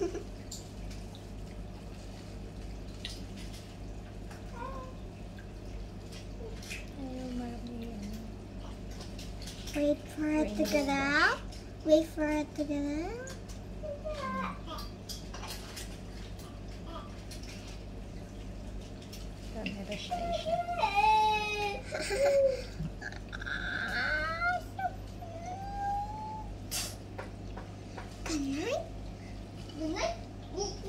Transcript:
Wait for it to get out. Wait for it to get out. Don't have a station. Good night. Good night.